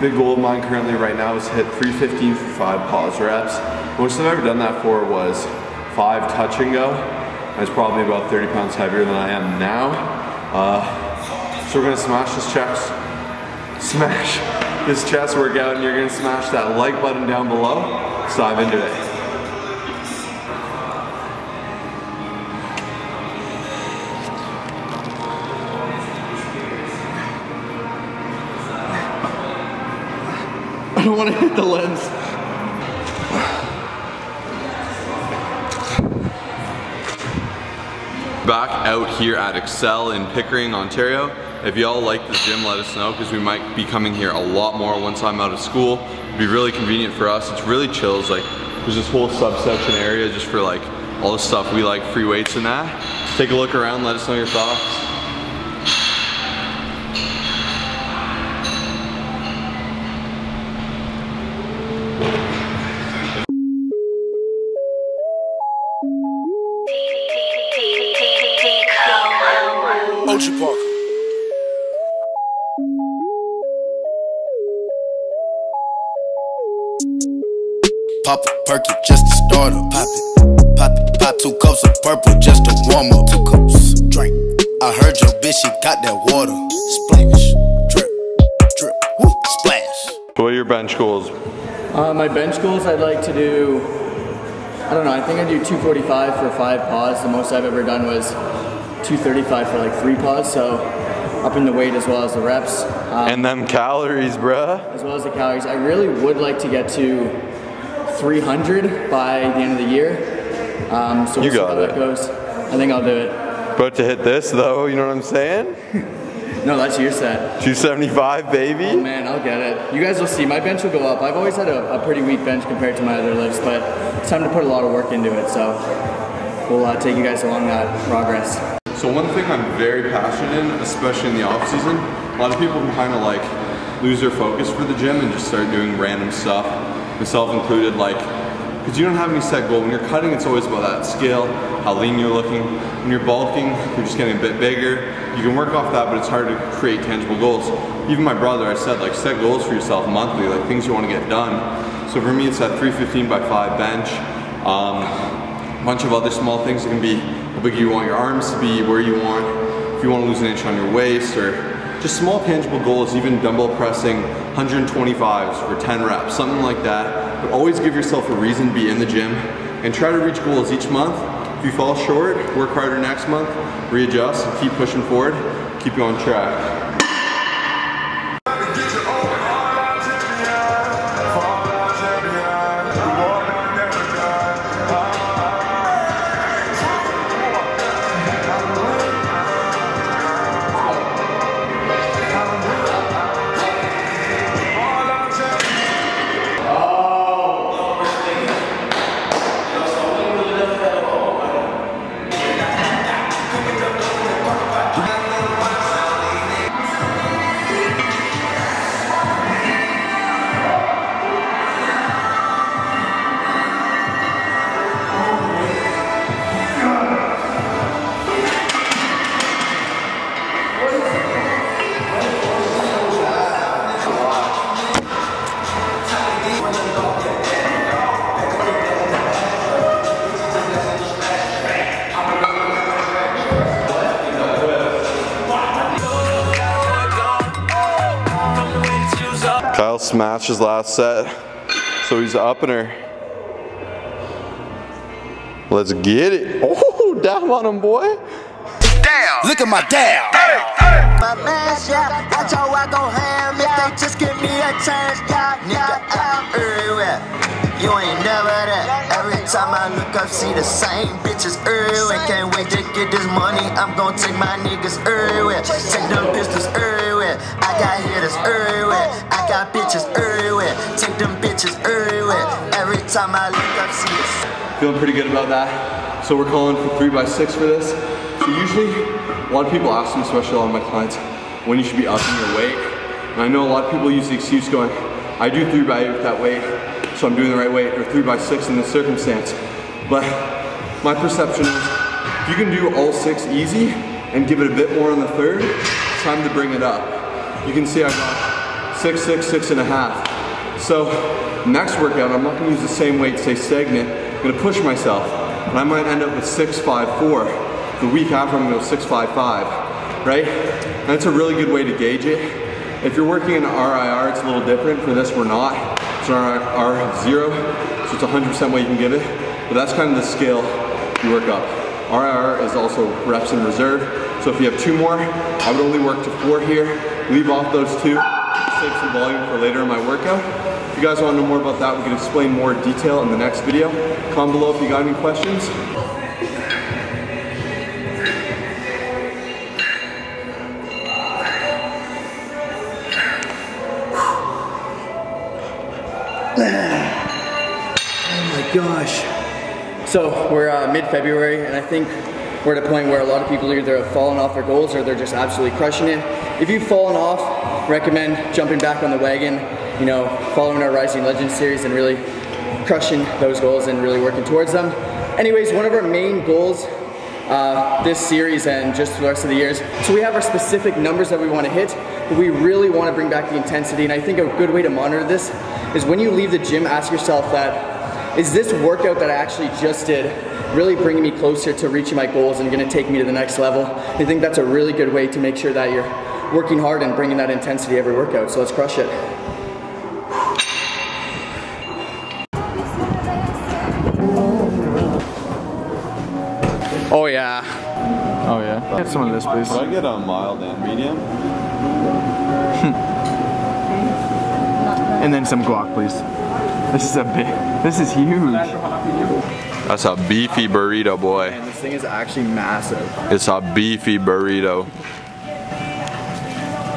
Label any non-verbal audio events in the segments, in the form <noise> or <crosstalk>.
Big goal of mine currently right now is hit 315 for five pause reps. Most I've ever done that for was five touch and go. Was probably about 30 pounds heavier than I am now. Uh, so we're gonna smash this chest, smash this chest workout and you're gonna smash that like button down below. Let's dive into it. Don't want to hit the lens. Back out here at Excel in Pickering, Ontario. If y'all like the gym, let us know because we might be coming here a lot more once I'm out of school. It'd be really convenient for us. It's really chill. It's like there's this whole subsection area just for like all the stuff we like, free weights and that. Take a look around, let us know your thoughts. Ocean Park. Pop a perky just to start up. Pop it. Pop it. Pop two cups of purple just to warm up. Two cups. Drink. I heard your bitch, she got that water. Splash. Drip. Drip. Woo. Splash. What are your bench goals? Uh, my bench goals, I'd like to do, I don't know, I think I do 245 for five pause. The most I've ever done was 235 for like three pause, so up in the weight as well as the reps. Um, And them calories, bruh. as well as the calories. I really would like to get to 300 by the end of the year. Um, so we'll You see got how that it. goes. I think I'll do it. But to hit this though, you know what I'm saying? <laughs> No, that's your set. 275, baby. Oh man, I'll get it. You guys will see. My bench will go up. I've always had a, a pretty weak bench compared to my other lifts, but it's time to put a lot of work into it. So we'll uh, take you guys along that progress. So one thing I'm very passionate in, especially in the off season, a lot of people can kind of like lose their focus for the gym and just start doing random stuff, myself included, like, because you don't have any set goal. When you're cutting, it's always about that scale, how lean you're looking. When you're bulking, you're just getting a bit bigger. You can work off that, but it's hard to create tangible goals. Even my brother, I said, like, set goals for yourself monthly, like things you want to get done. So for me, it's that 315 by 5 bench. Um, bunch of other small things. It can be how big you want your arms to be, where you want, if you want to lose an inch on your waist, or just small tangible goals, even dumbbell pressing 125s for 10 reps, something like that. But always give yourself a reason to be in the gym and try to reach goals each month. If you fall short, work harder next month, readjust, and keep pushing forward, keep you on track. Smashed his last set, so he's upping her. Let's get it. <laughs> Oh, down on him, boy. Look at my dad. My man, yeah, that's how I go ham. If they just give me a chance, yeah, nigga, I'm everywhere. You ain't never there. Time I look up, see the same bitches everywhere. Can't wait to get this money. I'm gonna take my niggas everywhere. Take them pistols everywhere. I got hitters everywhere. I got bitches everywhere. Take them bitches everywhere. Every time I look up, see the Feeling pretty good about that. So we're calling for three by six for this. So usually, a lot of people ask me, especially a lot of my clients, when you should be upping your weight. And I know a lot of people use the excuse going, I do three by eight with that weight, so I'm doing the right weight, or three by six in this circumstance. But my perception is, if you can do all six easy and give it a bit more on the third, time to bring it up. you can see I got six, six, six and a half. So next workout, I'm not gonna use the same weight, say stagnant. I'm gonna push myself, and I might end up with six, five, four. The week after, I'm gonna go six, five, five, right? And that's a really good way to gauge it. If you're working in RIR, it's a little different. For this, we're not. An RIR zero, so it's 100% what you can give it. But that's kind of the scale you work up. RIR is also reps in reserve. So if you have two more, I would only work to four here, leave off those two, save some volume for later in my workout. If you guys want to know more about that, we can explain more detail in the next video. Comment below if you got any questions. So we're uh, mid-February, and I think we're at a point where a lot of people either have fallen off their goals or they're just absolutely crushing it. If you've fallen off, recommend jumping back on the wagon, you know, following our Rising Legends series and really crushing those goals and really working towards them. Anyways, one of our main goals uh, this series and just the rest of the years. So we have our specific numbers that we want to hit, but we really want to bring back the intensity. And I think a good way to monitor this is when you leave the gym, ask yourself that, is this workout that I actually just did really bringing me closer to reaching my goals and gonna take me to the next level? I think that's a really good way to make sure that you're working hard and bringing that intensity every workout. So let's crush it. Oh yeah. Oh yeah. Have some of this, please. Could I get a mild and medium? <laughs> And then some guac, please. This is a big. This is huge. That's a beefy burrito, boy. And this thing is actually massive. It's a beefy burrito.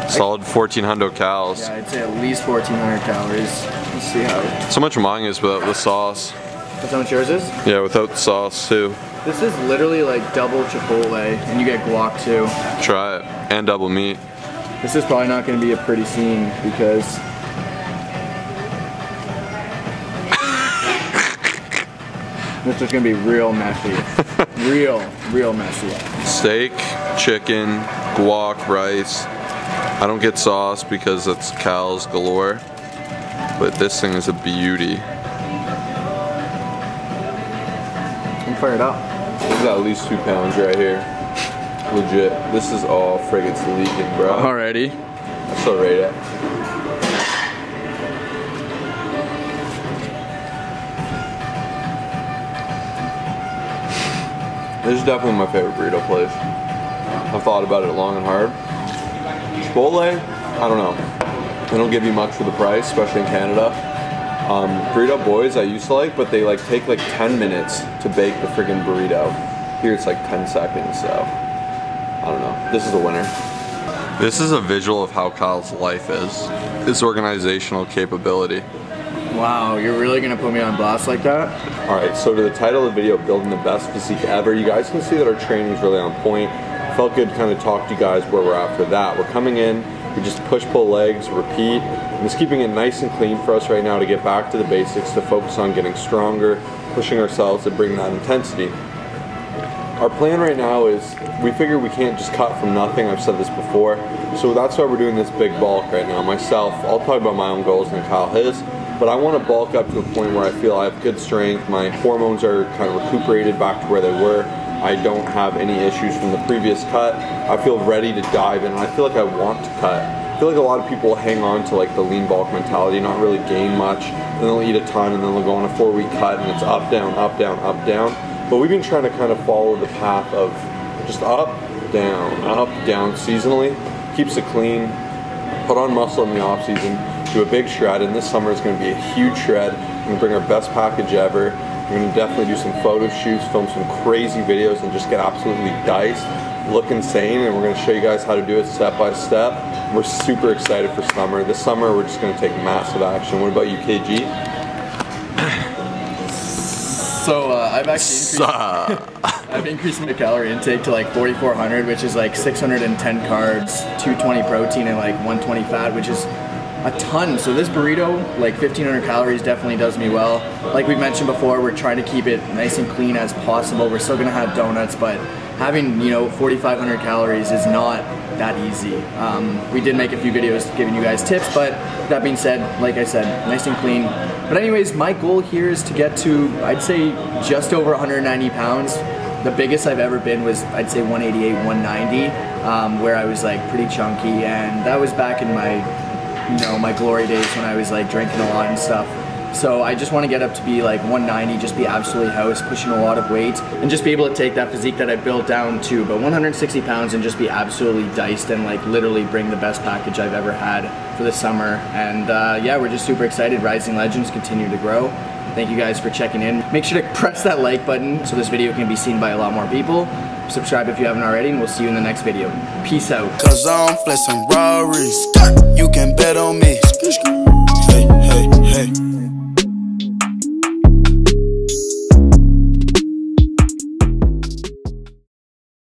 Solid 1400 calories. Yeah, I'd say at least 1,400 calories. Let's see how. So much mine is without the sauce. That's how much yours is? Yeah, without the sauce too. This is literally like double Chipotle, and you get guac too. Try it. And double meat. This is probably not going to be a pretty scene because. This is going to be real messy. <laughs> real, real messy. Steak, chicken, guac, rice. I don't get sauce because it's cows galore. But this thing is a beauty. I'm fired up. This is at least two pounds right here. Legit. This is all frigates leaking, bro. Already. I still rate it. This is definitely my favorite burrito place. I've thought about it long and hard. Chipotle, I don't know. They don't give you much for the price, especially in Canada. Um, Burrito Boyz I used to like, but they like take like 10 minutes to bake the friggin' burrito. Here it's like 10 seconds, so I don't know. This is a winner. This is a visual of how Kyle's life is. His organizational capability. Wow, you're really to put me on blast like that? Alright, so to the title of the video, Building the Best Physique Ever, you guys can see that our training is really on point. Felt good to kind of talk to you guys where we're at for that. We're coming in, we just push pull legs, repeat, and just keeping it nice and clean for us right now to get back to the basics, to focus on getting stronger, pushing ourselves to bring that intensity. Our plan right now is we figure we can't just cut from nothing. I've said this before. So that's why we're doing this big bulk right now. Myself, I'll talk about my own goals and Kyle his, but I want to bulk up to a point where I feel I have good strength. My hormones are kind of recuperated back to where they were. I don't have any issues from the previous cut. I feel ready to dive in and I feel like I want to cut. I feel like a lot of people hang on to like the lean bulk mentality, not really gain much, then they'll eat a ton and then they'll go on a four week cut and it's up, down, up, down, up, down. But we've been trying to kind of follow the path of just up, down, up, down seasonally. Keeps it clean. Put on muscle in the off season. Do a big shred, and this summer is going to be a huge shred. We're going to bring our best package ever. We're going to definitely do some photo shoots, film some crazy videos, and just get absolutely diced, look insane. And we're going to show you guys how to do it step by step. We're super excited for summer. This summer, we're just going to take massive action. What about you, KG? <clears throat> So uh, I've actually increased, <laughs> I've increased my calorie intake to like 4,400, which is like 610 carbs, 220 protein, and like 120 fat, which is a ton. So this burrito, like 1500 calories, definitely does me well. Like we mentioned before, we're trying to keep it nice and clean as possible. We're still gonna have donuts, but having you know 4,500 calories is not that easy. Um, we did make a few videos giving you guys tips, but that being said, like I said, nice and clean. But anyways, my goal here is to get to, I'd say, just over 190 pounds. The biggest I've ever been was, I'd say, 188, 190, um, where I was like pretty chunky, and that was back in my, you know, my glory days when I was like drinking a lot and stuff. So I just want to get up to be like 190, just be absolutely house, pushing a lot of weight, and just be able to take that physique that I built down to but 160 pounds and just be absolutely diced and like literally bring the best package I've ever had for the summer. And uh, yeah, we're just super excited. Rising Legends continue to grow. Thank you guys for checking in. Make sure to <laughs> press that like button so this video can be seen by a lot more people. Subscribe if you haven't already, and we'll see you in the next video. Peace out. Cause I'm. You can bet on me.